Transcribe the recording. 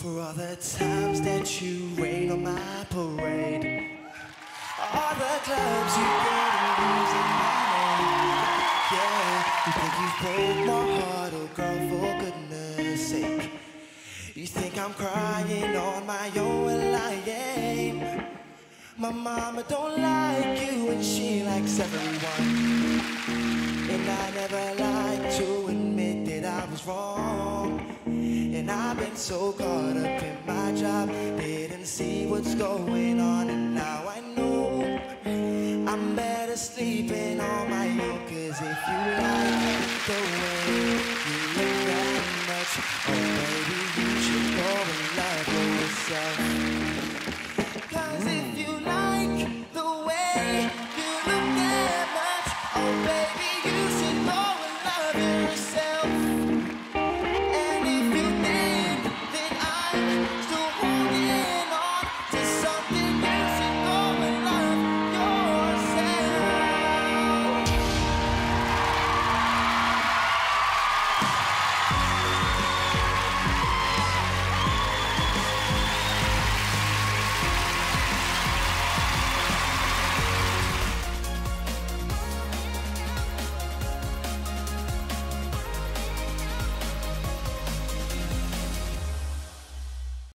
For all the times that you rain on my parade. All the clubs you get and losing my name. Yeah, you think you broke my heart, oh girl, for goodness sake. You think I'm crying on my own, well I ain't. My mama don't like you and she likes everyone. So caught up in my job, didn't see what's going on, and now I know I'm better sleeping on my own. Cause if you like the way you look that much,